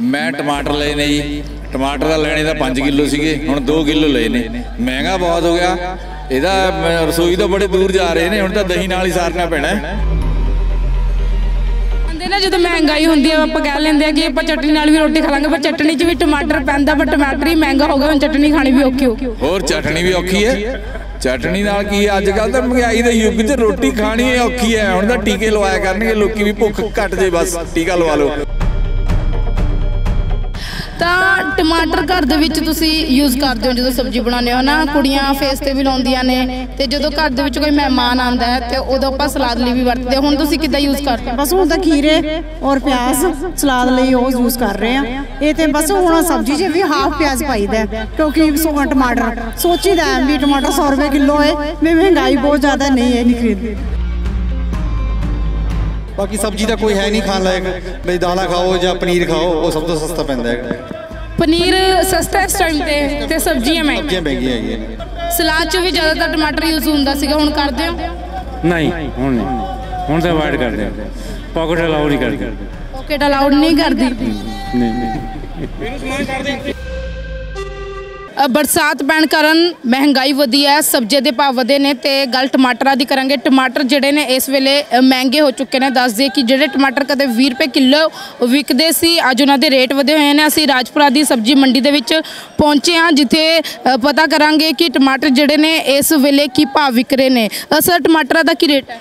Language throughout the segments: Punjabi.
ਮੈਂ ਟਮਾਟਰ ਲਏ ਨੇ ਜੀ। ਟਮਾਟਰ ਦਾ ਲੈਣੇ ਤਾਂ 5 ਕਿਲੋ ਸੀਗੇ ਹੁਣ 2 ਕਿਲੋ ਲਏ ਨੇ। ਮਹਿੰਗਾ ਬਹੁਤ ਹੋ ਗਿਆ। ਇਹਦਾ ਮ- ਰਸੋਈ ਤੋਂ ਬੜੇ ਦੂਰ ਜਾ ਰਹੇ ਨੇ। ਹੁਣ ਤਾਂ ਦਹੀਂ ਨਾਲ ਹੀ ਸਾਰਨਾ ਪੈਣਾ। ਨਾ ਜਦੋਂ ਮਹਿੰਗਾਈ ਹੁੰਦੀ ਹੈ ਆਪਾਂ ਕਹਿ ਲੈਂਦੇ ਆ ਕਿ ਆਪਾਂ ਚਟਨੀ ਨਾਲ ਵੀ ਰੋਟੀ ਖਾ ਲਾਂਗੇ ਪਰ ਚਟਨੀ 'ਚ ਵੀ ਟਮਾਟਰ ਪੈਂਦਾ ਪਰ ਟਮਾਟਰ ਹੀ ਮਹਿੰਗਾ ਹੋ ਗਿਆ। ਹੁਣ ਚਟਨੀ ਖਾਣੀ ਵੀ ਔਖੀ ਹੋ ਗਈ। ਹੋਰ ਚਟਣੀ ਵੀ ਔਖੀ ਹੈ। ਚਟਣੀ ਨਾਲ ਕੀ ਅੱਜ ਕੱਲ ਤਾਂ ਮਹਿੰਗਾਈ ਦੇ ਯੁੱਗ 'ਚ ਰੋਟੀ ਖਾਣੀ ਔਖੀ ਹੈ। ਹੁਣ ਤਾਂ ਟੀਕੇ ਲਵਾਇਆ ਕਰਨਗੇ ਲੋਕੀ ਵੀ ਭੁੱਖ ਘਟ ਜੇ ਬਸ ਟੀਕਾ ਲਵਾ ਲਓ। ਤਾਂ ਟਮਾਟਰ ਘਰ ਦੇ ਵਿੱਚ ਤੁਸੀਂ ਯੂਜ਼ ਕਰਦੇ ਹੋ ਜਦੋਂ ਸਬਜ਼ੀ ਬਣਾਉਂਦੇ ਹੋ ਨਾ ਕੁੜੀਆਂ ਫੇਸ ਤੇ ਵੀ ਲਾਉਂਦੀਆਂ ਨੇ ਤੇ ਜਦੋਂ ਘਰ ਦੇ ਵਿੱਚ ਕੋਈ ਮਹਿਮਾਨ ਆਂਦਾ ਹੈ ਤੇ ਉਦੋਂ ਆਪਾਂ ਸਲਾਦ ਲਈ ਵੀ ਵਰਤਦੇ ਹੁਣ ਤੁਸੀਂ ਕਿੱਦਾਂ ਯੂਜ਼ ਕਰਦੇ ਹੋ? ਬਸ ਹੁਣ ਤਾਂ ਖੀਰੇ ਔਰ ਪਿਆਜ਼ ਸਲਾਦ ਲਈ ਉਹ ਯੂਜ਼ ਕਰ ਰਹੇ ਆ ਇਹ ਤੇ ਬਸ ਹੁਣ ਸਬਜ਼ੀ 'ਚ ਵੀ ਹਾਫ ਪਿਆਜ਼ ਪਾਈਦਾ ਹੈ, ਕਿਉਂਕਿ ਸੋ ਟਮਾਟਰ ਸੋਚੀਦਾ ਹੈ ਵੀ ਟਮਾਟਰ 100 ਰੁਪਏ ਕਿਲੋ ਹੈ ਵੀ ਮਹਿੰਗਾਈ ਬਹੁਤ ਜ਼ਿਆਦਾ ਨਹੀਂ ਹੈ ਨਹੀਂ ਖਰੀਦਦੇ ਬਾਕੀ ਸਬਜ਼ੀ ਦਾ ਕੋਈ ਹੈ ਨਹੀਂ ਖਾਣ ਲਾਇਕ। ਬਈ ਦਾਲਾਂ ਖਾਓ ਜਾਂ ਪਨੀਰ ਖਾਓ ਉਹ ਸਭ ਤੋਂ ਸਸਤਾ ਪੈਂਦਾ ਹੈ ਪਨੀਰ ਸਸਤਾ ਇਸ ਟਾਈਮ ਤੇ ਤੇ ਸਬਜ਼ੀਆਂ ਮਹਿੰਗੀਆਂ। ਮਹਿੰਗੀਆਂ ਹੈਗੀਆਂ। ਸਲਾਦ 'ਚ ਵੀ ਜ਼ਿਆਦਾਤਰ ਟਮਾਟਰ ਯੂਜ਼ ਹੁੰਦਾ ਸੀਗਾ ਹੁਣ ਕਰਦੇ ਹੋ? ਨਹੀਂ ਹੁਣ ਨਹੀਂ। ਹੁਣ ਤਾਂ ਅਵਾਇਡ ਕਰਦੇ ਆ। ਪਾਕਟ ਅਲਾਉ ਨਹੀਂ ਕਰਦੇ। ਪੋਕੇਟ ਅਲਾਉਡ ਨਹੀਂ ਕਰਦੀ। ਨਹੀਂ ਨਹੀਂ। ਅ, ਬਰਸਾਤ ਪੈਣ ਕਾਰਨ ਮਹਿੰਗਾਈ ਵਧੀ ਹੈ ਸਬਜ਼ੀ ਦੇ ਭਾਅ ਵਧੇ ਨੇ ਤੇ ਗੱਲ ਟਮਾਟਰਾਂ ਦੀ ਕਰਾਂਗੇ। ਟਮਾਟਰ ਜਿਹੜੇ ਨੇ ਇਸ ਵੇਲੇ ਮਹਿੰਗੇ ਹੋ ਚੁੱਕੇ ਨੇ। ਦੱਸ ਦਈਏ ਕਿ ਜਿਹੜੇ ਟਮਾਟਰ ਕਦੇ 20 ਰੁਪਏ ਕਿਲੋ ਵਿਕਦੇ ਸੀ ਅੱਜ ਉਹਨਾਂ ਦੇ ਰੇਟ ਵਧੇ ਹੋਏ ਨੇ। ਅਸੀਂ ਰਾਜਪੁਰਾ ਦੀ ਸਬਜ਼ੀ ਮੰਡੀ ਦੇ ਵਿੱਚ ਪਹੁੰਚੇ ਹਾਂ ਜਿੱਥੇ ਪਤਾ ਕਰਾਂਗੇ ਕਿ ਟਮਾਟਰ ਜਿਹੜੇ ਨੇ ਇਸ ਵੇਲੇ ਕੀ ਭਾਅ ਵਿਕ ਰਹੇ ਨੇ। ਸਰ ਟਮਾਟਰਾਂ ਦਾ ਕੀ ਰੇਟ ਹੈ?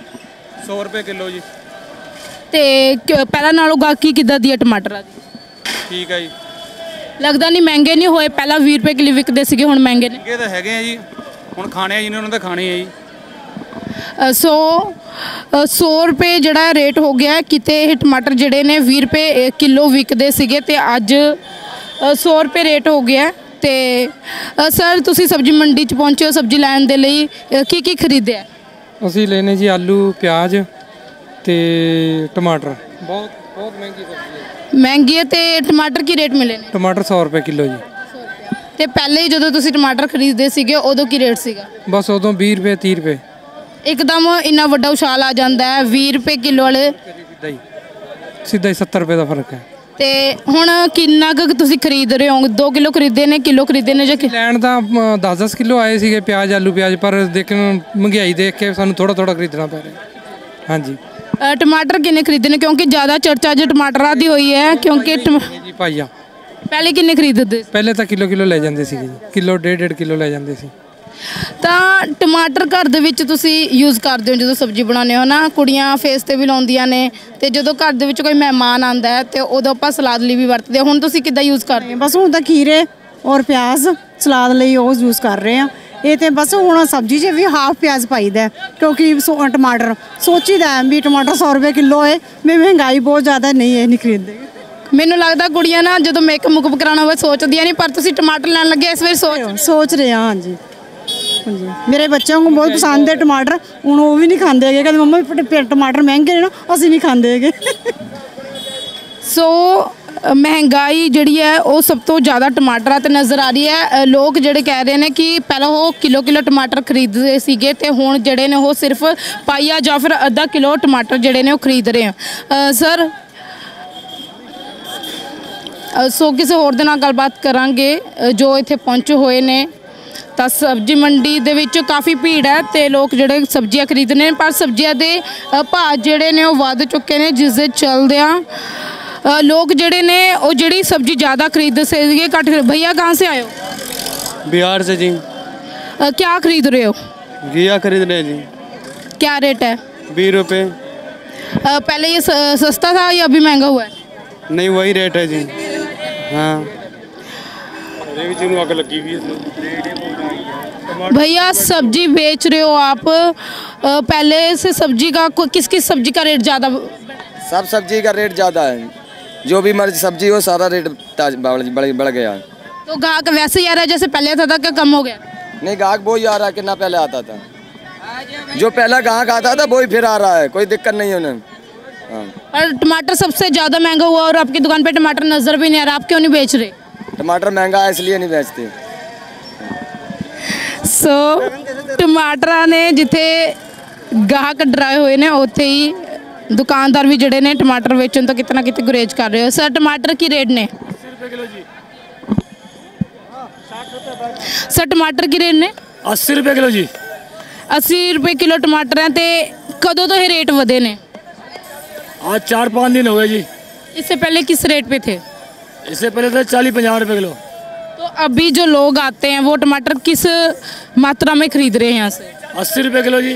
100 ਰੁਪਏ ਕਿਲੋ ਜੀ। ਤੇ ਪਹਿਲਾਂ ਨਾਲੋਂ ਗਾਹਕੀ ਕਿੱਦਾਂ ਦੀ ਹੈ ਟਮਾਟਰਾਂ ਦੀ? ਠੀਕ ਹੈ ਜੀ। ਲੱਗਦਾ ਨਹੀਂ ਮਹਿੰਗੇ ਨਹੀਂ ਹੋਏ ਪਹਿਲਾਂ 20 ਰੁਪਏ ਕਿਲੋ ਵਿਕਦੇ ਸੀਗੇ ਹੁਣ ਮਹਿੰਗੇ ਨੇ ਇਹ ਤਾਂ ਹੈਗੇ ਆ ਜੀ ਹੁਣ ਖਾਣੇ ਆ ਜਿਹਨੇ ਉਹਨਾਂ ਦਾ ਖਾਣੇ ਆ ਜੀ ਸੋ ਅ, 100 ਰੁਪਏ ਜਿਹੜਾ ਰੇਟ ਹੋ ਗਿਆ। ਕਿਤੇ ਇਹ ਟਮਾਟਰ ਜਿਹੜੇ ਨੇ 20 ਰੁਪਏ ਕਿਲੋ ਵਿਕਦੇ ਸੀਗੇ ਤੇ ਅੱਜ ਅ, 100 ਰੁਪਏ ਰੇਟ ਹੋ ਗਿਆ। ਤੇ ਸਰ ਤੁਸੀਂ ਸਬਜ਼ੀ ਮੰਡੀ ਚ ਪਹੁੰਚੇ ਹੋ ਸਬਜ਼ੀ ਲੈਣ ਦੇ ਲਈ ਕੀ ਕੀ ਖਰੀਦਿਆ? ਅਸੀਂ ਲੈਨੇ ਜੀ ਆਲੂ ਪਿਆਜ਼ ਤੇ ਟਮਾਟਰ ਬਹੁਤ ਬਹੁਤ ਮਹਿੰਗੀ ਸਬਜ਼ੀ ਹੈ ਮਹਿੰਗੀ ਹੈ ਤੇ ਟਮਾਟਰ ਕੀ ਰੇਟ ਮਿਲੇ ਨੇ? ਟਮਾਟਰ 100 ਰੁਪਏ ਕਿਲੋ ਜੀ। ਤੇ ਪਹਿਲੇ ਜਦੋਂ ਤੁਸੀਂ ਟਮਾਟਰ ਖਰੀਦਦੇ ਸੀਗੇ ਉਦੋਂ ਕੀ ਰੇਟ ਸੀਗਾ? ਬਸ ਉਦੋਂ 20 ਰੁਪਏ 30 ਰੁਪਏ। ਇੱਕਦਮ ਇੰਨਾ ਵੱਡਾ ਉਛਾਲ ਆ ਜਾਂਦਾ ਹੈ 20 ਰੁਪਏ ਕਿਲੋ ਵਾਲੇ। ਸਿੱਧਾ ਹੀ ਸਿੱਧਾ ਹੀ 70 ਰੁਪਏ ਦਾ ਫ਼ਰਕ ਹੈ। ਤੇ ਹੁਣ ਕਿੰਨਾ ਕੁ ਤੁਸੀਂ ਖਰੀਦ ਰਹੇ ਹੋ? 2 ਕਿਲੋ ਖਰੀਦੇ ਨੇ ਕਿਲੋ ਖਰੀਦੇ ਨੇ ਜਾਂ ਕਿ- ਲੈਣ ਤਾਂ 10-10 ਕਿਲੋ ਆਏ ਸੀਗੇ ਪਿਆਜ਼ ਆਲੂ ਪਿਆਜ਼ ਪਰ ਦੇਖਣ ਮਹਿੰਗਾਈ ਦੇਖ ਕੇ ਸਾਨੂੰ ਥੋੜਾ ਥੋੜਾ ਖਰੀਦਣਾ ਪੈ ਰਿਹਾ। ਹਾਂਜੀ। ਟਮਾਟਰ ਕਿੰਨੇ ਖਰੀਦੇ ਨੇ ਕਿਉਂਕਿ ਜ਼ਿਆਦਾ ਚਰਚਾ ਅੱਜ ਟਮਾਟਰਾਂ ਦੀ ਹੋਈ ਹੈ ਕਿਉਂਕਿ ਟਮ- ਜੀ ਪਾਈਆ ਪਹਿਲੇ ਕਿੰਨੇ ਖਰੀਦਦੇ? ਸੀ? ਪਹਿਲੇ ਤਾਂ ਕਿਲੋ ਕਿਲੋ ਲੈ ਜਾਂਦੇ ਸੀਗੇ ਜੀ। ਕਿਲੋ ਡੇਢ ਡੇਢ ਕਿਲੋ ਲੈ ਜਾਂਦੇ ਸੀ। ਤਾਂ ਟਮਾਟਰ ਘਰ ਦੇ ਵਿੱਚ ਤੁਸੀਂ ਯੂਜ਼ ਕਰਦੇ ਹੋ ਜਦੋਂ ਸਬਜ਼ੀ ਬਣਾਉਂਦੇ ਹੋ ਨਾ? ਕੁੜੀਆਂ ਫੇਸ ਤੇ ਵੀ ਲਾਉਂਦੀਆਂ ਨੇ ਤੇ ਜਦੋਂ ਘਰ ਦੇ ਵਿੱਚ ਕੋਈ ਮਹਿਮਾਨ ਆਂਦਾ ਹੈ ਤੇ ਉਦੋਂ ਆਪਾਂ ਸਲਾਦ ਲਈ ਵੀ ਵਰਤਦੇ ਹਾਂ। ਹੁਣ ਤੁਸੀਂ ਕਿੱਦਾਂ ਯੂਜ਼ ਕਰਦੇ ਹੋ ਬਸ ਹੁਣ ਤਾਂ ਖੀਰੇ ਔਰ ਪਿਆਜ਼ ਸਲਾਦ ਲਈ ਉਹ ਯੂਜ਼ ਕਰ ਰਹੇ ਆ ਇਹ ਤੇ ਬਸ ਹੁਣ ਸਬਜ਼ੀ 'ਚ ਵੀ ਹਾਫ ਪਿਆਜ਼ ਪਾਈਦਾ ਕਿਉਂਕਿ ਸੋ ਟਮਾਟਰ। ਸੋਚੀਦਾ ਵੀ ਟਮਾਟਰ 100 ਰੁਪਏ ਕਿਲੋ ਹੈ ਵੀ ਮਹਿੰਗਾਈ ਬਹੁਤ ਜ਼ਿਆਦਾ ਨਹੀਂ ਹੈ ਨਹੀਂ ਖਰੀਦਦੇ। ਮੈਨੂੰ ਲੱਗਦਾ ਕੁੜੀਆਂ ਨਾ ਜਦੋਂ ਮੇਕਅਪ ਮੁਕਅਪ ਕਰਾਉਣਾ ਹੋਵੇ ਸੋਚਦੀਆਂ ਨਹੀਂ ਪਰ ਤੁਸੀਂ ਟਮਾਟਰ ਲੈਣ ਲੱਗੇ ਇਸ ਵੇਲੇ ਸੋਚ। ਸੋਚ ਰਹੇ ਹਾਂ ਹਾਂਜੀ। ਹਾਂਜੀ। ਮੇਰੇ ਬੱਚਿਆਂ ਨੂੰ ਬਹੁਤ ਪਸੰਦ ਹੈ ਟਮਾਟਰ ਹੁਣ ਉਹ ਵੀ ਨਹੀਂ ਖਾਂਦੇ ਹੈਗੇ। ਕਹਿੰਦੇ ਮੰਮਾ ਟਮਾਟਰ ਮਹਿੰਗੇ ਨੇ ਨਾ ਅਸੀਂ ਨਹੀਂ ਖਾਂਦੇ ਹੈਗੇ। ਸੋ ਮਹਿੰਗਾਈ ਜਿਹੜੀ ਹੈ, ਉਹ ਸਭ ਤੋਂ ਜ਼ਿਆਦਾ ਟਮਾਟਰਾਂ ਤੇ ਨਜ਼ਰ ਆ ਰਹੀ ਹੈ। ਲੋਕ ਜਿਹੜੇ ਕਹਿ ਰਹੇ ਨੇ ਕਿ ਪਹਿਲਾਂ ਉਹ ਕਿਲੋ ਕਿਲੋ ਟਮਾਟਰ ਖਰੀਦਦੇ ਸੀਗੇ ਤੇ ਹੁਣ ਜਿਹੜੇ ਨੇ ਉਹ ਸਿਰਫ ਪਾਈਆ ਜਾਂ ਫਿਰ ਅੱਧਾ ਕਿਲੋ ਟਮਾਟਰ ਜਿਹੜੇ ਨੇ ਉਹ ਖਰੀਦ ਰਹੇ ਆ। ਸਰ ਸੋ ਕਿਸੇ ਹੋਰ ਦੇ ਨਾਲ ਗੱਲਬਾਤ ਕਰਾਂਗੇ। ਜੋ ਇੱਥੇ ਪਹੁੰਚੇ ਹੋਏ ਨੇ, ਤਾਂ ਸਬਜ਼ੀ ਮੰਡੀ ਦੇ ਵਿੱਚ ਕਾਫੀ ਭੀੜ ਹੈ ਤੇ ਲੋਕ ਜਿਹੜੇ ਸਬਜ਼ੀਆਂ ਖਰੀਦਣੇ ਨੇ, ਪਰ ਸਬਜ਼ੀਆਂ ਦੇ ਭਾਅ ਜਿਹੜੇ ਨੇ ਉਹ ਵੱਧ ਚੁੱਕੇ ਨੇ, ਜਿਸ ਦੇ ਚਲਦਿਆਂ लोग जड़े ने वो जड़ी सब्ज़ी ज़्यादा खरीद से ये घट भैया कहाँ से आए हो? बिहार से जी। आ, क्या खरीद रहे हो? घिया खरीद रहे जी। क्या रेट है? बीस रुपये पहले ये सस्ता था या अभी महँगा हुआ है? नहीं वही रेट है जी। हाँ। भैया सब्ज़ी बेच रहे हो आप। पहले से सब्ज़ी का किस किस सब्ज़ी का रेट ज़्यादा? सब सब्ज़ी का रेट ज़्यादा है। जो भी मर्जी सब्जी हो सारा रेट ताज- बढ़ बढ़ बढ़ गया है तो ग्राहक वैसे ही आ रहा है जैसे पहले था, था क्या कम हो गया नहीं गाहक वो ही आ रहा है कितना पहले आता था जो पहला गाहक आता था वो ही फिर आ रहा है कोई दिक्कत नहीं है उन्हें हाँ और टमाटर सबसे ज़्यादा महंगा हुआ और आपकी दुकान पे टमाटर नज़र भी नहीं आ रहा आप क्यों नहीं बेच रहे टमाटर महंगा है इसलिए नहीं बेचते ਸੋ ਟਮਾਟਰਾਂ ਨੇ ਜਿੱਥੇ ਗਾਹਕ ਡਰਾਏ ਹੋਏ ਨੇ ਉੱਥੇ ਹੀ ਦੁਕਾਨਦਾਰ ਵੀ ਜਿਹੜੇ ਨੇ ਟਮਾਟਰ ਵੇਚਣ ਤੋਂ ਕਿਤੇ ਨਾ ਕਿਤੇ ਗੁਰੇਜ਼ ਕਰ ਰਹੇ ਹੋ ਸਰ ਟਮਾਟਰ ਕੀ ਰੇਟ ਨੇ रुपए किलो जी ਸਰ ਟਮਾਟਰ ਕੀ ਰੇਟ ਨੇ अस्सी रुपए किलो जी 80 ਰੁਪਏ ਕਿਲੋ ਟਮਾਟਰ ਹੈ ਤੇ ਕਦੋਂ ਤੋਂ ਇਹ ਰੇਟ ਵਧੇ ਨੇ आज चार पाँच दिन हो गए जी इससे पहले किस रेट पे थे इससे पहले तो चालीस पचास रुपए किलो तो अभी जो लोग आते हैं वो टमाटर किस मात्रा में खरीद रहे हैं यहाँ से अस्सी रुपए किलो जी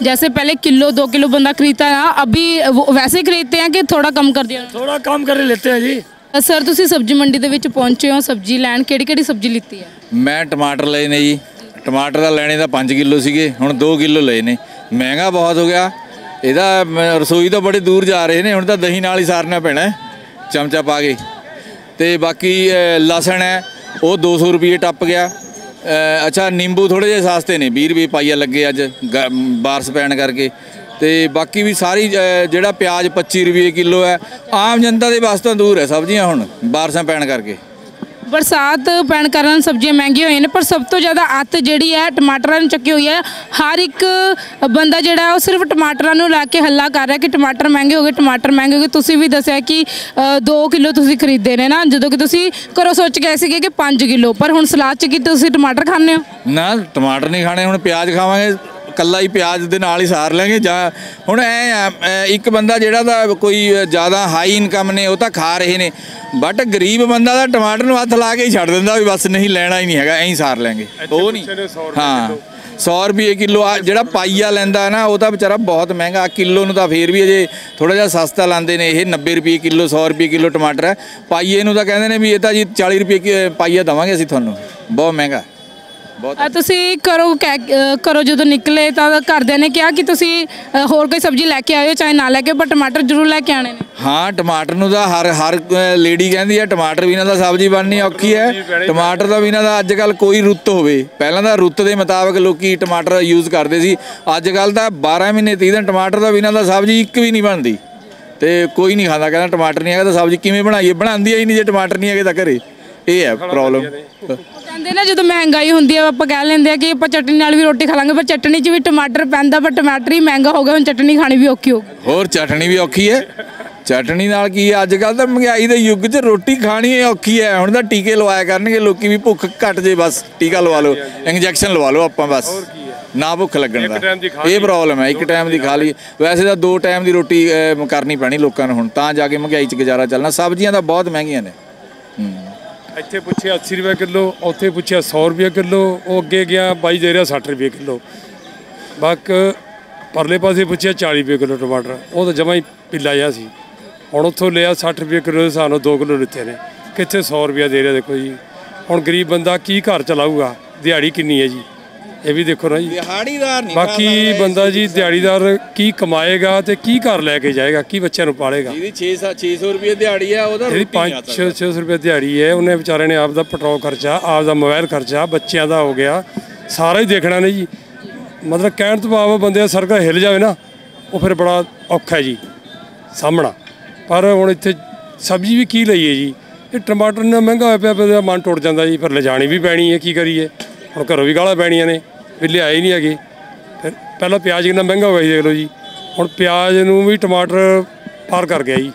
जैसे पहले किलो दो किलो बंदा खरीदता है अभी वो वैसे ही खरीदते हैं कि थोड़ा कम कर दिया थोड़ा कम कर लेते हैं जी ਸਰ ਤੁਸੀਂ ਸਬਜ਼ੀ ਮੰਡੀ ਦੇ ਵਿੱਚ ਪਹੁੰਚੇ ਹੋ ਸਬਜ਼ੀ ਲੈਣ ਕਿਹੜੀ ਕਿਹੜੀ ਸਬਜ਼ੀ ਲਿੱਤੀ ਹੈ ਮੈਂ ਟਮਾਟਰ ਲਏ ਨੇ ਜੀ ਟਮਾਟਰ ਦਾ ਲੈਣੇ ਤਾਂ 5 ਕਿਲੋ ਸੀਗੇ ਹੁਣ 2 ਕਿਲੋ ਲਏ ਨੇ ਮਹਿੰਗਾ ਬਹੁਤ ਹੋ ਗਿਆ ਇਹਦਾ ਮ- ਰਸੋਈ ਤੋਂ ਬੜੇ ਦੂਰ ਜਾ ਰਹੇ ਨੇ ਹੁਣ ਤਾਂ ਦਹੀਂ ਨਾਲ ਹੀ ਸਾਰਨਾ ਪੈਣਾ ਹੈ, ਚਮਚਾ ਪਾ ਕੇ ਤੇ ਬਾਕੀ ਅ, ਲਸਣ ਹੈ ਉਹ 200 ਰੁਪਏ ਟੱਪ ਗਿਆ ਅ, ਅੱਛਾ, ਨਿੰਬੂ ਥੋੜੇ ਜਿਹੇ ਸਸਤੇ ਨੇ 20 ਰੁਪਏ ਪਾਈਆ ਲੱਗੇ ਅੱਜ, ਗ- ਬਾਰਸ ਪੈਣ ਕਰਕੇ। ਤੇ ਬਾਕੀ ਵੀ ਸਾਰੀ ਜਿਹੜਾ ਪਿਆਜ਼ 25 ਰੁਪਏ ਕਿਲੋ ਹੈ, ਆਮ ਜਨਤਾ ਦੇ ਵਾਸਤੇ ਦੂਰ ਹੈ ਸਬਜ਼ੀਆਂ ਹੁਣ, ਬਾਰਸਾਂ ਪੈਣ ਕਰਕੇ। ਬਰਸਾਤ ਪੈਣ ਕਾਰਨ ਸਬਜ਼ੀਆਂ ਮਹਿੰਗੀਆਂ ਹੋਈਆਂ ਨੇ, ਪਰ ਸਭ ਤੋਂ ਜ਼ਿਆਦਾ ਅੱਤ ਜਿਹੜੀ ਹੈ ਟਮਾਟਰਾਂ ਨੂੰ ਚੱਕੀ ਹੋਈ ਹੈ। ਹਰ ਇੱਕ ਬੰਦਾ ਜਿਹੜਾ, ਉਹ ਸਿਰਫ ਟਮਾਟਰਾਂ ਨੂੰ ਲਾ ਕੇ ਹੱਲਾ ਕਰ ਰਿਹਾ ਕਿ ਟਮਾਟਰ ਮਹਿੰਗੇ ਹੋ ਗਏ, ਟਮਾਟਰ ਮਹਿੰਗੇ ਹੋ ਗਏ। ਤੁਸੀਂ ਵੀ ਦੱਸਿਆ ਕਿ 2 ਕਿਲੋ ਤੁਸੀਂ ਖਰੀਦੇ ਨੇ ਨਾ, ਜਦੋਂ ਕਿ ਤੁਸੀਂ ਘਰੋਂ ਸੋਚ ਕੇ ਆਏ ਸੀਗੇ ਕਿ 5 ਕਿਲੋ, ਪਰ ਹੁਣ ਸਲਾਦ ਚ ਕੀ ਤੁਸੀਂ ਟਮਾਟਰ ਖਾਂਦੇ ਹੋ? ਨਾ, ਟਮਾਟਰ ਨਹੀਂ ਖਾਣੇ, ਹੁਣ ਪਿਆਜ਼ ਖਾਵਾਂਗੇ। ਕੱਲਾ ਹੀ ਪਿਆਜ਼ ਦੇ ਨਾਲ ਹੀ ਸਾਰ ਲਾਂਗੇ ਜਾਂ ਹੁਣ ਐ ਇੱਕ ਬੰਦਾ ਜਿਹੜਾ ਦਾ ਕੋਈ ਜ਼ਿਆਦਾ ਹਾਈ ਇਨਕਮ ਨੇ ਉਹ ਤਾਂ ਖਾ ਰਹੇ ਨੇ ਬਟ ਗਰੀਬ ਬੰਦਾ ਦਾ ਟਮਾਟਰ ਨੂੰ ਹੱਥ ਲਾ ਕੇ ਹੀ ਛੱਡ ਦਿੰਦਾ ਵੀ ਬਸ ਨਹੀਂ ਲੈਣਾ ਹੀ ਨਹੀਂ ਹੈਗਾ ਐਂ ਹੀ ਸਾਰ ਲਾਂਗੇ ਉਹ ਨਹੀਂ। ਹਾਂ 100 ਰੁਪਏ ਕਿਲੋ ਆ ਜਿਹੜਾ ਪਾਈਆ ਲੈਂਦਾ ਹੈ ਨਾ ਉਹ ਤਾਂ ਵਿਚਾਰਾ ਬਹੁਤ ਮਹਿੰਗਾ ਕਿਲੋ ਨੂੰ ਤਾਂ ਫੇਰ ਵੀ ਅਜੇ ਥੋੜਾ ਜਿਹਾ ਸਸਤਾ ਲਾਉਂਦੇ ਨੇ ਇਹ 90 ਰੁਪਏ ਕਿਲੋ 100 ਰੁਪਏ ਕਿਲੋ ਟਮਾਟਰ ਹੈ। ਪਾਈਏ ਨੂੰ ਤਾਂ ਕਹਿੰਦੇ ਨੇ ਵੀ ਇਹ ਤਾਂ ਜੀ 40 ਰੁਪਏ ਪਾਈਆ ਦਵਾਂਗੇ ਅਸੀਂ ਤੁਹਾਨੂੰ ਬਹੁਤ ਮਹਿੰਗਾ। ਬਹੁਤ ਤੁਸੀਂ ਅ, ਘਰੋਂ ਜਦੋਂ ਨਿਕਲੇ ਤਾਂ ਘਰਦਿਆਂ ਨੇ ਕਿਹਾ ਕਿ ਤੁਸੀਂ ਹੋਰ ਕੋਈ ਸਬਜ਼ੀ ਲੈ ਕੇ ਆਇਓ ਚਾਹੇ ਨਾ ਲੈ ਕੇ ਪਰ ਟਮਾਟਰ ਜ਼ਰੂਰ ਲੈ ਕੇ ਆਣੇ ਨੇ। ਹਾਂ ਟਮਾਟਰ ਨੂੰ ਤਾਂ ਹਰ ਹਰ ਲੇਡੀ ਕਹਿੰਦੀ ਹੈ ਟਮਾਟਰ ਬਿਨਾਂ ਤਾਂ ਸਬਜ਼ੀ ਬਣਨੀ ਔਖੀ ਹੈ। ਟਮਾਟਰ ਦਾ ਬਿਨਾਂ ਤਾਂ ਅੱਜ ਕੱਲ ਕੋਈ ਰੁੱਤ ਹੋਵੇ। ਪਹਿਲਾਂ ਤਾਂ ਰੁੱਤ ਦੇ ਮੁਤਾਬਕ ਲੋਕੀ ਟਮਾਟਰ ਯੂਜ਼ ਕਰਦੇ ਸੀ। ਅੱਜ ਕੱਲ ਤਾਂ 12 ਮਹੀਨੇ 30 ਦਿਨ ਟਮਾਟਰ ਦਾ ਬਿਨਾਂ ਤਾਂ ਸਬਜ਼ੀ ਇੱਕ ਵੀ ਨਹੀਂ ਬਣਦੀ। ਤੇ ਕੋਈ ਨਹੀਂ ਖਾਂਦਾ ਕਹਿੰਦਾ ਟਮਾਟਰ ਨਹੀਂ ਹੈਗਾ ਤਾਂ ਸਬਜ਼ੀ ਕਿਵੇਂ ਬਣਾਈਏ? ਬਣਾਉਂਦੀ ਹੀ ਨਹੀਂ ਜੇ ਟਮਾਟਰ ਨਹੀਂ ਹੈਗੇ ਤਾਂ ਘਰੇ। ਇਹ ਹੈ ਪ੍ਰੋਬਲਮ ਕਹਿੰਦੇ ਨਾ ਜਦੋਂ ਮਹਿੰਗਾਈ ਹੁੰਦੀ ਹੈ ਆਪਾਂ ਕਹਿ ਲੈਂਦੇ ਆ ਕਿ ਆਪਾਂ ਚਟਨੀ ਨਾਲ ਵੀ ਰੋਟੀ ਖਾ ਲਾਂਗੇ ਪਰ ਚਟਨੀ 'ਚ ਵੀ ਟਮਾਟਰ ਪੈਂਦਾ ਪਰ ਟਮਾਟਰ ਹੀ ਮਹਿੰਗਾ ਹੋ ਗਿਆ ਹੁਣ ਚਟਨੀ ਖਾਣੀ ਵੀ ਔਖੀ ਹੋ ਗਈ। ਹੋਰ ਚਟਣੀ ਵੀ ਔਖੀ ਹੈ। ਚਟਣੀ ਨਾਲ ਕੀ ਅੱਜ ਕੱਲ ਤਾਂ ਮਹਿੰਗਾਈ ਦੇ ਯੁੱਗ 'ਚ ਰੋਟੀ ਖਾਣੀ ਔਖੀ ਹੈ। ਹੁਣ ਤਾਂ ਟੀਕੇ ਲਵਾਇਆ ਕਰਨਗੇ ਲੋਕੀ ਵੀ ਭੁੱਖ ਘਟ ਜੇ ਬਸ ਟੀਕਾ ਲਵਾ ਲਓ ਇੰਜੈਕਸ਼ਨ ਲਵਾ ਲਓ ਆਪਾਂ ਬਸ। ਨਾ ਭੁੱਖ ਲੱਗਣ ਦਾ। ਇਹ ਪ੍ਰੋਬਲਮ ਹੈ ਇੱਕ ਟਾਈਮ ਦੀ ਖਾ ਲਈ। ਵੈਸੇ ਤਾਂ ਦੋ ਟਾਈਮ ਦੀ ਰੋਟੀ ਕਰਨੀ ਪੈਣੀ ਲੋਕਾਂ ਨੂੰ ਹੁਣ ਤਾਂ ਜਾ ਕੇ ਮਹਿੰਗਾਈ 'ਚ ਗੁਜ਼ਾਰਾ ਚੱਲਣਾ। ਸਬਜ਼ੀਆਂ ਤਾਂ ਬਹੁਤ ਮਹਿੰਗੀਆਂ ਨੇ। ਹੂੰ। ਇੱਥੇ ਪੁੱਛਿਆ 80 ਰੁਪਏ ਕਿਲੋ, ਉੱਥੇ ਪੁੱਛਿਆ 100 ਰੁਪਏ ਕਿਲੋ, ਉਹ ਅੱਗੇ ਗਿਆ, ਬਾਈ ਦੇ ਰਿਹਾ 60 ਰੁਪਏ ਕਿਲੋ। ਬਾਕ ਪਰਲੇ ਪਾਸੇ ਪੁੱਛਿਆ 40 ਰੁਪਏ ਕਿਲੋ ਟਮਾਟਰ, ਉਹ ਤਾਂ ਜਮਾ ਹੀ ਪਿੱਲਾ ਜਿਹਾ ਸੀ। ਹੁਣ ਉੱਥੋਂ ਲਿਆ 60 ਰੁਪਏ ਕਿਲੋ ਦੇ ਹਿਸਾਬ ਨਾਲ 2 ਕਿਲੋ ਲਿੱਤੇ ਨੇ। ਕਿੱਥੇ 100 ਰੁਪਏ ਦੇ ਰਿਹਾ ਦੇਖੋ ਜੀ। ਹੁਣ ਗਰੀਬ ਬੰਦਾ ਕੀ ਘਰ ਚਲਾਊਗਾ? ਦਿਹਾੜੀ ਕਿੰਨੀ ਹੈ ਜੀ? ਇਹ ਵੀ ਦੇਖੋ ਨਾ ਜੀ। ਦਿਹਾੜੀਦਾਰ ਨਹੀਂ ਬਾਕੀ ਬੰਦਾ ਜੀ ਦਿਹਾੜੀਦਾਰ ਕੀ ਕਮਾਏਗਾ ਤੇ ਕੀ ਘਰ ਲੈ ਕੇ ਜਾਏਗਾ ਕੀ ਬੱਚਿਆਂ ਨੂੰ ਪਾਲੇਗਾ? ਜਿਹਦੀ 6 600 ਰੁਪਏ ਦਿਹਾੜੀ ਹੈ ਉਹਦਾ ਜਿਹੜੀ ਰੋਟੀ ਨਹੀਂ 5 600 ਰੁਪਏ ਦਿਹਾੜੀ ਹੈ ਉਹਨੇ ਵਿਚਾਰੇ ਨੇ ਆਪ ਦਾ ਪੈਟਰੋਲ ਖਰਚਾ ਆਪ ਦਾ ਮੋਬਾਈਲ ਖਰਚਾ ਬੱਚਿਆਂ ਦਾ ਹੋ ਗਿਆ ਸਾਰਾ ਹੀ ਦੇਖਣਾ ਨੇ ਜੀ। ਮਤਲਬ ਕਹਿਣ ਤੋਂ ਭਾਵ ਬੰਦੇ ਦਾ ਸਰਕਲ ਹਿੱਲ ਜਾਵੇ ਨਾ ਉਹ ਫਿਰ ਬੜਾ ਔਖਾ ਜੀ ਸਾਹਮਣਾ। ਪਰ ਹੁਣ ਇੱਥੇ ਸਬਜ਼ੀ ਵੀ ਕੀ ਲਈਏ ਜੀ? ਇਹ ਟਮਾਟਰ ਇੰਨਾ ਮਹਿੰਗਾ ਹੋਇਆ ਪਿਆ ਪਿਆ ਮਨ ਟੁੱਟ ਜਾਂਦਾ ਜੀ ਫਿਰ ਲਿਜਾਣੀ ਵੀ ਪੈਣੀ ਹੈ ਕੀ ਕਰੀਏ? ਹੁਣ ਘਰੋਂ ਵੀ ਗਾਲਾਂ ਪੈਣੀਆਂ ਨੇ, ਵੀ ਲਿਆਏ ਨਹੀਂ ਹੈਗੇ। ਫਿਰ ਪਹਿਲਾਂ ਪਿਆਜ਼ ਕਿੰਨਾ ਮਹਿੰਗਾ ਹੋਇਆ ਜੀ ਦੇਖ ਲਓ ਜੀ। ਹੁਣ ਪਿਆਜ਼ ਨੂੰ ਵੀ ਟਮਾਟਰ ਪਾਰ ਕਰ ਗਿਆ ਜੀ।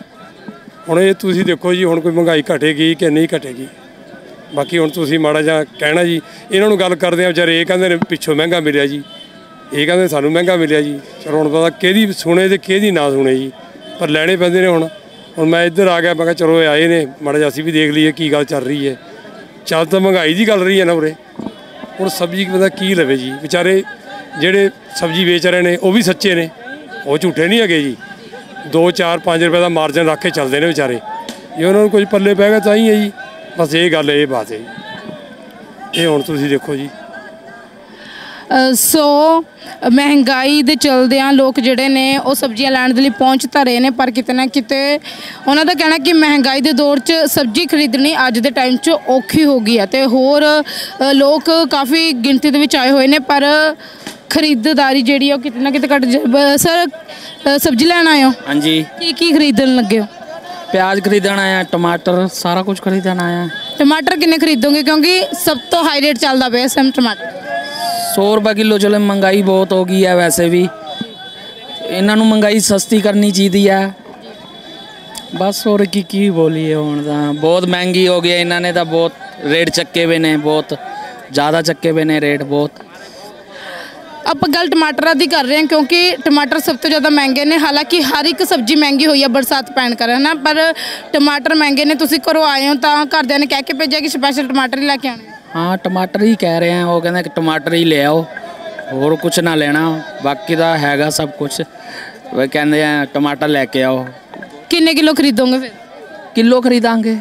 ਹੁਣ ਇਹ ਤੁਸੀਂ ਦੇਖੋ ਜੀ, ਹੁਣ ਕੋਈ ਮਹਿੰਗਾਈ ਘਟੇਗੀ ਕਿ ਨਹੀਂ ਘਟੇਗੀ। ਬਾਕੀ ਹੁਣ ਤੁਸੀਂ ਮਾੜਾ ਜਿਹਾ ਕਹਿਣਾ ਜੀ, ਇਹਨਾਂ ਨੂੰ ਗੱਲ ਕਰਦੇ ਆ, ਵਿਚਾਰੇ ਇਹ ਕਹਿੰਦੇ ਨੇ ਪਿੱਛੋਂ ਮਹਿੰਗਾ ਮਿਲਿਆ ਜੀ। ਇਹ ਕਹਿੰਦੇ ਸਾਨੂੰ ਮਹਿੰਗਾ ਮਿਲਿਆ ਜੀ। ਚਲੋ ਹੁਣ ਪਤਾ ਕਿਹਦੀ ਸੁਣੇ ਤੇ ਕਿਹਦੀ ਨਾ ਸੁਣੇ ਜੀ। ਪਰ ਲੈਣੇ ਪੈਂਦੇ ਨੇ ਹੁਣ। ਹੁਣ ਮੈਂ ਇੱਧਰ ਆ ਗਿਆ, ਮੈਂ ਕਿਹਾ ਚਲੋ ਇਹ ਆਏ ਨੇ, ਮਾੜਾ ਜਿਹਾ ਅਸੀਂ ਵੀ ਦੇਖ ਲਈਏ ਕੀ ਗੱਲ ਚੱਲ ਰਹੀ ਹੈ। ਚੱਲ ਤਾਂ ਮਹਿੰਗਾਈ ਦੀ ਗੱਲ ਰਹੀ ਹੈ ਨਾ ਉਰੇ। ਹੁਣ ਸਬਜ਼ੀ ਬੰਦਾ ਕੀ ਲਵੇ ਜੀ? ਵਿਚਾਰੇ ਜਿਹੜੇ ਸਬਜ਼ੀ ਵੇਚ ਰਹੇ ਨੇ, ਉਹ ਵੀ ਸੱਚੇ ਨੇ। ਉਹ ਝੂਠੇ ਨਹੀਂ ਹੈਗੇ ਜੀ। 2 4 5 ਰੁਪਏ ਦਾ ਮਾਰਜਨ ਰੱਖ ਕੇ ਚੱਲਦੇ ਨੇ ਵਿਚਾਰੇ। ਜੇ ਉਹਨਾਂ ਨੂੰ ਕੁਝ ਪੱਲੇ ਪੈ ਗਿਆ ਤਾਂ ਹੀ ਹੈ ਜੀ। ਬਸ ਇਹ ਗੱਲ, ਇਹ ਬਾਤ ਹੈ ਜੀ। ਇਹ ਹੁਣ ਤੁਸੀਂ ਦੇਖੋ ਜੀ। ਸੋ ਮਹਿੰਗਾਈ ਦੇ ਚਲਦਿਆਂ ਲੋਕ ਜਿਹੜੇ ਨੇ ਉਹ ਸਬਜ਼ੀਆਂ ਲੈਣ ਦੇ ਲਈ ਪਹੁੰਚ ਤਾਂ ਰਹੇ ਨੇ ਪਰ ਕਿਤੇ ਨਾ ਕਿਤੇ ਉਹਨਾਂ ਦਾ ਕਹਿਣਾ ਕਿ ਮਹਿੰਗਾਈ ਦੇ ਦੌਰ 'ਚ ਸਬਜ਼ੀ ਖਰੀਦਣੀ ਅੱਜ ਦੇ ਟਾਈਮ 'ਚ ਔਖੀ ਹੋ ਗਈ ਹੈ ਤੇ ਹੋਰ ਲੋਕ ਕਾਫੀ ਗਿਣਤੀ ਦੇ ਵਿੱਚ ਆਏ ਹੋਏ ਨੇ ਪਰ ਖਰੀਦਦਾਰੀ ਜਿਹੜੀ ਉਹ ਕਿਤੇ ਨਾ ਕਿਤੇ ਘਟ ਸਰ ਸਬਜ਼ੀ ਲੈਣ ਆਏ ਹੋ? ਹਾਂਜੀ। ਕੀ ਕੀ ਖਰੀਦਣ ਲੱਗੇ ਹੋ? ਪਿਆਜ਼ ਖਰੀਦਣ ਆਇਆ ਟਮਾਟਰ ਸਾਰਾ ਕੁਝ ਖਰੀਦਣ ਆਇਆ। ਟਮਾਟਰ ਕਿੰਨੇ ਖਰੀਦੋਗੇ? ਕਿਉਂਕਿ ਸਭ ਤੋਂ ਹਾਈ ਰੇਟ ਚੱਲਦਾ ਪਿਆ ਇਸ ਟਮਾਟਰ। ਸੌ ਰੁਪਏ ਕਿਲੋ ਚਲੋ ਮਹਿੰਗਾਈ ਬਹੁਤ ਹੋ ਗਈ ਹੈ ਵੈਸੇ ਵੀ। ਇਹਨਾਂ ਨੂੰ ਮਹਿੰਗਾਈ ਸਸਤੀ ਕਰਨੀ ਚਾਹੀਦੀ ਹੈ। ਬਸ ਹੋਰ ਕੀ ਕੀ ਬੋਲੀਏ ਹੁਣ ਤਾਂ। ਬਹੁਤ ਮਹਿੰਗੀ ਹੋ ਗਈ ਇਹਨਾਂ ਨੇ ਤਾਂ ਬਹੁਤ ਰੇਟ ਚੱਕੇ ਵੇ ਨੇ, ਬਹੁਤ ਜ਼ਿਆਦਾ ਚੱਕੇ ਵੇ ਨੇ ਰੇਟ ਬਹੁਤ। ਆਪਾਂ ਗੱਲ ਟਮਾਟਰਾਂ ਦੀ ਕਰ ਰਹੇ ਹਾਂ ਕਿਉਂਕਿ ਟਮਾਟਰ ਸਭ ਤੋਂ ਜ਼ਿਆਦਾ ਮਹਿੰਗੇ ਨੇ। ਹਾਲਾਂਕਿ ਹਰ ਇੱਕ ਸਬਜ਼ੀ ਮਹਿੰਗੀ ਹੋਈ ਹੈ ਬਰਸਾਤ ਪੈਣ ਕਰ ਨਾ ਪਰ ਟਮਾਟਰ ਮਹਿੰਗੇ ਨੇ। ਤੁਸੀਂ ਘਰੋਂ ਆਏ ਹੋ ਤਾਂ ਘਰਦਿਆਂ ਨੇ ਕਹਿ ਕੇ ਭੇਜਿਆ ਕਿ ਸਪੈਸ਼ਲ ਟਮਾਟਰ ਲੈ ਕੇ ਆਣੇ ਹਾਂ ਟਮਾਟਰ ਹੀ ਕਹਿ ਰਹੇ ਆ ਉਹ ਕਹਿੰਦੇ ਕਿ ਟਮਾਟਰ ਹੀ ਲੈ ਆਓ ਹੋਰ ਕੁਝ ਨਾ ਲੈਣਾ ਬਾਕੀ ਦਾ ਹੈਗਾ ਸਭ ਕੁਝ ਉਹ ਕਹਿੰਦੇ ਆ ਟਮਾਟਰ ਲੈ ਕੇ ਆਓ ਕਿੰਨੇ ਕਿਲੋ ਖਰੀਦੋਗੇ ਫਿਰ ਕਿਲੋ ਖਰੀਦਾਂਗੇ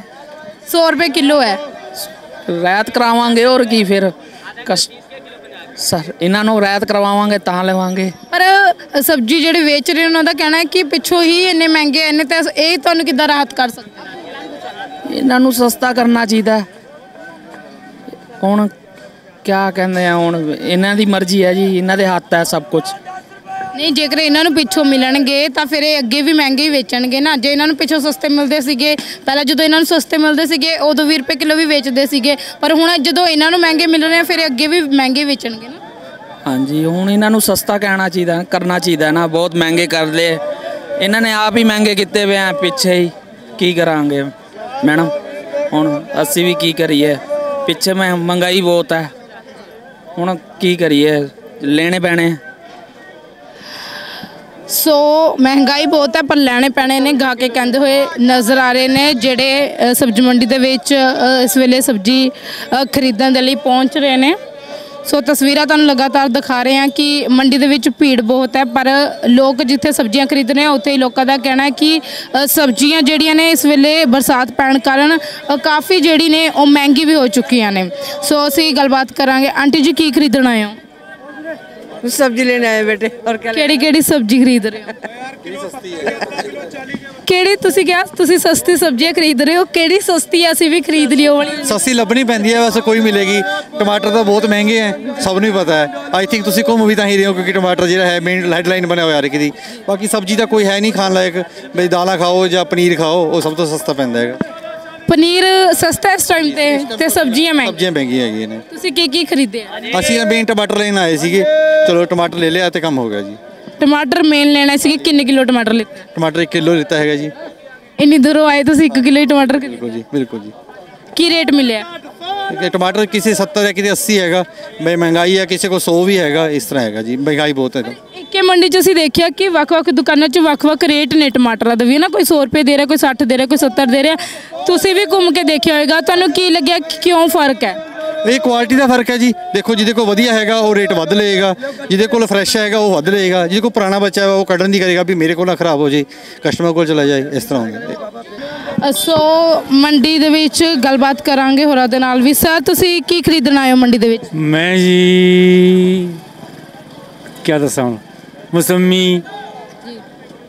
100 ਰੁਪਏ ਕਿਲੋ ਹੈ ਰੈਤ ਕਰਾਵਾਂਗੇ ਹੋਰ ਕੀ ਫਿਰ ਕਸ ਸਰ ਇਹਨਾਂ ਨੂੰ ਰੈਤ ਕਰਵਾਵਾਂਗੇ ਤਾਂ ਲਵਾਂਗੇ ਪਰ ਸਬਜ਼ੀ ਜਿਹੜੇ ਵੇਚ ਰਹੇ ਉਹਨਾਂ ਦਾ ਕਹਿਣਾ ਹੈ ਕਿ ਪਿੱਛੋਂ ਹੀ ਇੰਨੇ ਮਹਿੰਗੇ ਇੰਨੇ ਤਾਂ ਇਹ ਤੁਹਾਨੂੰ ਕਿੱਦਾਂ ਰਾਹਤ ਕਰ ਸਕਦੇ ਇਹਨਾਂ ਨੂੰ ਸਸਤਾ ਕਰਨਾ ਚਾਹੀਦਾ ਹੈ। ਹੁਣ ਕਿਆ ਕਹਿੰਦੇ ਆ ਹੁਣ ਇਹਨਾਂ ਦੀ ਮਰਜ਼ੀ ਹੈ ਜੀ ਇਹਨਾਂ ਦੇ ਹੱਥ ਹੈ ਸਭ ਕੁਝ ਨਹੀਂ ਜੇਕਰ ਇਹਨਾਂ ਨੂੰ ਪਿੱਛੋਂ ਮਿਲਣਗੇ ਤਾਂ ਫਿਰ ਇਹ ਅੱਗੇ ਵੀ ਮਹਿੰਗੇ ਹੀ ਵੇਚਣਗੇ ਨਾ। ਜੇ ਇਹਨਾਂ ਨੂੰ ਪਿੱਛੋਂ ਸਸਤੇ ਮਿਲਦੇ ਸੀਗੇ ਪਹਿਲਾਂ ਜਦੋਂ ਇਹਨਾਂ ਨੂੰ ਸਸਤੇ ਮਿਲਦੇ ਸੀਗੇ ਉਦੋਂ 20 ਰੁਪਏ ਕਿਲੋ ਵੀ ਵੇਚਦੇ ਸੀਗੇ। ਪਰ ਹੁਣ ਜਦੋਂ ਇਹਨਾਂ ਨੂੰ ਮਹਿੰਗੇ ਮਿਲ ਰਹੇ ਆ ਫਿਰ ਇਹ ਅੱਗੇ ਵੀ ਮਹਿੰਗੇ ਵੇਚਣਗੇ ਨਾ। ਹਾਂਜੀ ਹੁਣ ਇਹਨਾਂ ਨੂੰ ਸਸਤਾ ਕਹਿਣਾ ਚਾਹੀਦਾ ਕਰਨਾ ਚਾਹੀਦਾ ਨਾ ਬਹੁਤ ਮਹਿੰਗੇ ਕਰ ਲਏ। ਇਹਨਾਂ ਨੇ ਆਪ ਹੀ ਮਹਿੰਗੇ ਕੀਤੇ ਹੋਏ ਆ ਪਿੱਛੇ ਹੀ। ਕੀ ਕਰਾਂਗੇ? ਮੈਡਮ ਹੁਣ ਅਸੀਂ ਵੀ ਕੀ ਕਰੀਏ? ਪਿੱਛੇ ਮੈਂ ਮਹਿੰਗਾਈ ਬਹੁਤ ਹੈ। ਹੁਣ ਕੀ ਕਰੀਏ? ਲੈਣੇ ਪੈਣੇ। ਸੋ ਮਹਿੰਗਾਈ ਬਹੁਤ ਹੈ, ਪਰ ਲੈਣੇ ਪੈਣੇ ਨੇ, ਗਾ ਕੇ ਕਹਿੰਦੇ ਹੋਏ ਨਜ਼ਰ ਆ ਰਹੇ ਨੇ, ਜਿਹੜੇ ਸਬਜ਼ੀ ਮੰਡੀ ਦੇ ਵਿੱਚ ਇਸ ਵੇਲੇ ਸਬਜ਼ੀ ਖਰੀਦਣ ਦੇ ਲਈ ਪਹੁੰਚ ਰਹੇ ਨੇ। ਸੋ ਤਸਵੀਰਾਂ ਤੁਹਾਨੂੰ ਲਗਾਤਾਰ ਦਿਖਾ ਰਹੇ ਹਾਂ ਕਿ ਮੰਡੀ ਦੇ ਵਿੱਚ ਭੀੜ ਬਹੁਤ ਹੈ, ਪਰ ਲੋਕ ਜਿੱਥੇ ਸਬਜ਼ੀਆਂ ਖਰੀਦ ਰਹੇ ਆ, ਉੱਥੇ ਹੀ ਲੋਕਾਂ ਦਾ ਕਹਿਣਾ ਹੈ ਕਿ ਸਬਜ਼ੀਆਂ ਜਿਹੜੀਆਂ ਨੇ ਇਸ ਵੇਲੇ ਬਰਸਾਤ ਪੈਣ ਕਾਰਨ ਕਾਫੀ ਜਿਹੜੀ ਨੇ ਉਹ ਮਹਿੰਗੀ ਵੀ ਹੋ ਚੁੱਕੀਆਂ ਨੇ। ਸੋ ਅਸੀਂ ਗੱਲਬਾਤ ਕਰਾਂਗੇ। ਆਂਟੀ ਜੀ, ਕੀ ਖਰੀਦਣਾ ਆਏ सब्जी लेने आए बेटे और क्या ਕਿਹੜੀ ਕਿਹੜੀ ਸਬਜ਼ੀ ਖਰੀਦ ਰਹੇ ਹੋ ਕਿਹੜੀ ਤੁਸੀਂ ਕਿਹਾ ਤੁਸੀਂ ਸਸਤੀ ਸਬਜ਼ੀਆਂ ਖਰੀਦ ਰਹੇ ਹੋ ਕਿਹੜੀ ਸਸਤੀ ਹੈ ਅਸੀਂ ਵੀ ਖਰੀਦ ਲਈ ਉਹ ਵਾਲੀ ਸਸਤੀ ਲੱਭਣੀ ਪੈਂਦੀ ਹੈ ਵੈਸੇ ਕੋਈ ਮਿਲੇਗੀ ਟਮਾਟਰ ਤਾਂ ਬਹੁਤ ਮਹਿੰਗੇ ਹੈ ਸਭ ਨੂੰ ਹੀ ਪਤਾ ਹੈ ਆਈ ਥਿੰਕ ਤੁਸੀਂ ਘੁੰਮ ਵੀ ਤਾਂ ਹੀ ਰਹੇ ਹੋ ਕਿਉਂਕਿ ਟਮਾਟਰ ਜਿਹੜਾ ਹੈ ਮੇਨ ਹੈਡਲਾਈਨ ਬਣਿਆ ਹੋਇਆ ਹਰ ਇੱਕ ਦੀ ਬਾਕੀ ਸਬਜ਼ੀ ਤਾਂ ਕੋਈ ਹੈ ਨਹੀਂ ਖਾਣ ਲਾਇਕ ਬਈ ਦਾਲਾਂ ਖਾਓ ਜਾਂ ਪਨੀਰ ਖਾਓ ਉਹ ਸਭ ਤੋਂ ਸਸਤਾ ਪੈਂਦਾ ਹੈਗਾ ਪਨੀਰ ਸਸਤਾ ਹੈ ਇਸ ਟਾਈਮ ਤੇ ਤੇ ਸਬਜ਼ੀਆਂ ਮਹਿੰਗੀਆਂ। ਸਬਜ਼ੀਆਂ ਮਹਿੰਗੀਆਂ ਹੈਗੀਆਂ ਨੇ। ਤੁਸੀਂ ਕੀ ਕੀ ਖਰੀਦਿਆ ਅਸੀਂ ਤਾਂ ਮੇਨ ਟਮਾਟਰ ਲੈਣ ਆਏ ਸੀਗੇ। ਚਲੋ ਟਮਾਟਰ ਲੈ ਲਿਆ ਤੇ ਕੰਮ ਹੋ ਗਿਆ ਜੀ। ਟਮਾਟਰ ਮੇਨ ਲੈਣਾ ਸੀ ਕਿੰਨੇ ਕਿਲੋ ਟਮਾਟਰ ਲਿੱਤੇ? ਟਮਾਟਰ 1 ਕਿਲੋ ਲਿੱਤਾ ਹੈਗਾ ਜੀ। ਇੰਨੀ ਦੂਰੋਂ ਆਏ ਤੁਸੀਂ 1 ਕਿਲੋ ਹੀ ਟਮਾਟਰ ਖਰੀਦੇ ਬਿਲਕੁਲ ਜੀ ਬਿਲਕੁਲ ਜੀ। ਕੀ ਰੇਟ ਮਿਲਿਆ? ਕਿ ਟਮਾਟਰ ਕਿਸੇ 70 ਹੈ ਕਿਸੇ 80 ਹੈਗਾ। ਬਈ ਮਹਿੰਗਾਈ ਹੈ ਕਿਸੇ ਕੋ 100 ਵੀ ਹੈਗਾ ਇਸ ਤਰ੍ਹਾਂ ਹੈਗਾ ਜੀ। ਮਹਿੰਗਾਈ ਬਹੁਤ ਹੈ। ਇੱਕੇ ਮੰਡੀ 'ਚ ਅਸੀਂ ਦੇਖਿਆ ਕਿ ਵੱਖ-ਵੱਖ ਦੁਕਾਨਾਂ 'ਚ ਵੱਖ-ਵੱਖ ਰੇਟ ਨੇ ਟਮਾਟਰਾਂ ਦੇ ਵੀ। ਨਾ ਕੋਈ 100 ਰੁਪਏ ਦੇ ਰਿਹਾ ਕੋਈ 60 ਦੇ ਰਿਹਾ ਕੋਈ 70 ਦੇ ਰਿਹਾ। ਤੁਸੀਂ ਵੀ ਘੁੰਮ ਕੇ ਦੇਖਿਆ ਹੋਵੇਗਾ ਤੁਹਾਨੂੰ ਕੀ ਲੱਗਿਆ ਕਿ ਕਿਉਂ ਫ਼ਰਕ ਹੈ? ਇਹ ਕੁਆਲਿਟੀ ਦਾ ਫ਼ਰਕ ਹੈ ਜੀ। ਦੇਖੋ ਜਿਹਦੇ ਕੋਲ ਵਧੀਆ ਹੈਗਾ ਉਹ ਰੇਟ ਵੱਧ ਲਏਗਾ। ਜਿਹਦੇ ਕੋਲ ਫਰੈਸ਼ ਹੈਗਾ ਉਹ ਵੱਧ ਲਏਗਾ। ਜਿਹਦੇ ਕੋਲ ਪੁਰਾਣਾ ਬੱਚਾ ਹੈ ਉਹ ਕੱਢਣ ਦੀ ਕਰੇਗਾ ਵੀ ਮੇਰੇ ਕੋਲ ਨਾ ਖਰਾਬ ਹੋ ਜਾਏ ਕਸਟਮਰ ਕੋਲ ਚਲਾ ਜਾਏ ਇਸ ਤਰ੍ਹਾਂ ਹੁੰਦਾ ਸੋ ਮੰਡੀ ਦੇ ਵਿੱਚ ਗੱਲਬਾਤ ਕਰਾਂਗੇ ਹੋਰਾਂ ਦੇ ਨਾਲ ਵੀ। ਸਰ ਤੁਸੀਂ ਕੀ ਖਰੀਦਣ ਆਏ ਹੋ ਮੰਡੀ ਦੇ ਵਿੱਚ? ਮੈਂ ਜੀ ਕੀ ਦੱਸਾਂ ਮਸੰਮੀ ਜੀ।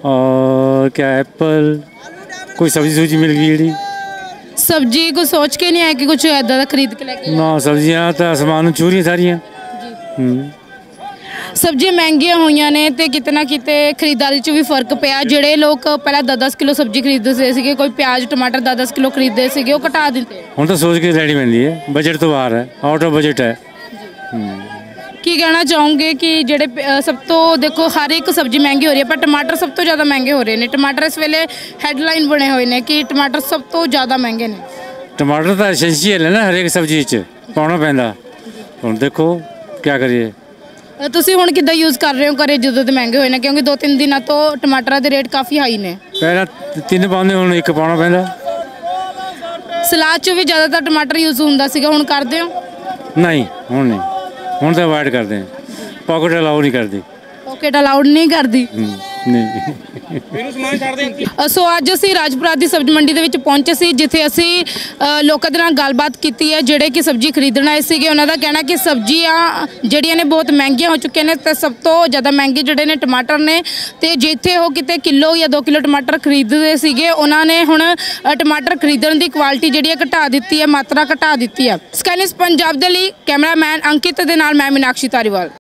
ਔਰ ਐਪਲ ਕੋਈ ਸਬਜ਼ੀ ਸੂਜੀ ਮਿਲ ਗਈ ਜਿਹੜੀ? ਸਬਜ਼ੀ ਕੋ ਸੋਚ ਕੇ ਨਹੀਂ ਆਇਆ ਕਿ ਕੁਝ ਐਦਾਂ ਦਾ ਖਰੀਦ ਕੇ ਲੈ ਕੇ ਨਾ ਸਬਜ਼ੀਆਂ ਤਾਂ ਸਮਾਨ ਨੂੰ ਚੂਰੀਆਂ ਸਾਰੀਆਂ। ਜੀ। ਹੂੰ। ਸਬਜ਼ੀਆਂ ਮਹਿੰਗੀਆਂ ਹੋਈਆਂ ਨੇ ਤੇ ਕਿਤਨਾ ਕਿਤੇ ਖਰੀਦਦਾਰੀ 'ਚ ਵੀ ਫ਼ਰਕ ਪਿਆ। ਜਿਹੜੇ ਲੋਕ ਪਹਿਲਾਂ 10-10 ਕਿਲੋ ਸਬਜ਼ੀ ਖਰੀਦਦੇ ਸੀਗੇ ਕੋਈ ਪਿਆਜ਼ ਟਮਾਟਰ 10-10 ਕਿਲੋ ਖਰੀਦਦੇ ਸੀਗੇ ਉਹ ਘਟਾ ਦਿੱਤੇ ਹੁਣ ਤਾਂ ਸੋਚ ਕੇ ਲੈਣੀ ਪੈਂਦੀ ਹੈ। ਬਜਟ ਤੋਂ ਬਾਹਰ ਹੈ। ਆਊਟ ਆਫ ਬਜਟ ਹੈ। ਕੀ ਕਹਿਣਾ ਚਾਹੋਗੇ ਕਿ ਜਿਹੜੇ ਸਭ ਤੋਂ ਦੇਖੋ ਹਰ ਇੱਕ ਸਬਜ਼ੀ ਮਹਿੰਗੀ ਹੋ ਰਹੀ ਹੈ ਪਰ ਟਮਾਟਰ ਸਭ ਤੋਂ ਜ਼ਿਆਦਾ ਮਹਿੰਗੇ ਹੋ ਰਹੇ ਨੇ। ਟਮਾਟਰ ਇਸ ਵੇਲੇ ਹੈਡਲਾਈਨ ਬਣੇ ਹੋਏ ਨੇ ਕਿ ਟਮਾਟਰ ਸਭ ਤੋਂ ਜ਼ਿਆਦਾ ਮਹਿੰਗੇ ਨੇ। ਟਮਾਟਰ ਤਾਂ ਐਸੈਂਸ਼ੀਅਲ ਹੈ ਨਾ ਹਰੇਕ ਸਬਜ਼ੀ 'ਚ ਪਾਉਣਾ ਪੈਂਦਾ। ਹੁਣ ਦੇਖੋ ਕੀ ਕਰੀਏ। ਅ, ਤੁਸੀਂ ਹੁਣ ਕਿੱਦਾਂ ਯੂਜ਼ ਕਰ ਰਹੇ ਹੋ ਘਰੇ ਜਦੋਂ ਦੇ ਮਹਿੰਗੇ ਹੋਏ ਨੇ? ਕਿਉਂਕਿ ਦੋ ਤਿੰਨ ਦਿਨਾਂ ਤੋਂ ਟਮਾਟਰਾਂ ਦੇ ਰੇਟ ਕਾਫੀ ਹਾਈ ਨੇ। ਪਹਿਲਾਂ ਤਿੰਨ ਪਾਉਂਦੇ ਹੁਣ ਇੱਕ ਪਾਉਣਾ ਪੈਂਦਾ। ਸਲਾਦ 'ਚ ਵੀ ਜ਼ਿਆਦਾਤਰ ਟਮਾਟਰ ਯੂਜ਼ ਹੁੰਦਾ ਸੀਗਾ ਹੁਣ ਕਰਦੇ ਹੋ? ਨਹੀਂ ਹੁਣ ਨਹੀਂ। ਹੁਣ ਤਾਂ ਅਵਾਇਡ ਕਰਦੇ ਹਾਂ। ਪਾਕਟ ਅਲਾਉ ਨਹੀਂ ਕਰਦੀ। ਪੋਕੇਟ ਅਲਾਉਡ ਨਹੀਂ ਕਰਦੀ? ਹੂੰ, ਨਹੀਂ। ਸੋ ਅੱਜ ਅਸੀਂ ਰਾਜਪੁਰਾ ਦੀ ਸਬਜ਼ੀ ਮੰਡੀ ਦੇ ਵਿੱਚ ਪਹੁੰਚੇ ਸੀ ਜਿੱਥੇ ਅਸੀਂ ਲੋਕਾਂ ਦੇ ਨਾਲ ਗੱਲਬਾਤ ਕੀਤੀ ਹੈ ਜਿਹੜੇ ਕਿ ਸਬਜ਼ੀ ਖਰੀਦਣ ਆਏ ਸੀਗੇ। ਉਹਨਾਂ ਦਾ ਕਹਿਣਾ ਕਿ ਸਬਜ਼ੀਆਂ ਜਿਹੜੀਆਂ ਨੇ ਬਹੁਤ ਮਹਿੰਗੀਆਂ ਹੋ ਚੁੱਕੀਆਂ ਨੇ ਤੇ ਸਭ ਤੋਂ ਜ਼ਿਆਦਾ ਮਹਿੰਗੇ ਜਿਹੜੇ ਨੇ ਟਮਾਟਰ ਨੇ। ਤੇ ਜਿੱਥੇ ਉਹ ਕਿਤੇ ਕਿਲੋ ਜਾਂ 2 ਕਿਲੋ ਟਮਾਟਰ ਖਰੀਦਦੇ ਸੀਗੇ ਉਹਨਾਂ ਨੇ ਹੁਣ ਟਮਾਟਰ ਖਰੀਦਣ ਦੀ ਕੁਆਲਿਟੀ ਜਿਹੜੀ ਹੈ ਘਟਾ ਦਿੱਤੀ ਹੈ ਮਾਤਰਾ ਘਟਾ ਦਿੱਤੀ ਹੈ। ਸਕਾਈਨਿਸ ਪੰਜਾਬ ਦੇ ਲਈ ਕੈਮਰਾਮੈਨ ਅੰਕਿਤ ਦੇ ਨਾਲ ਮੈਂ ਮੀਨਾਕਸ਼ੀ ਧਾਰੀਵਾਲ।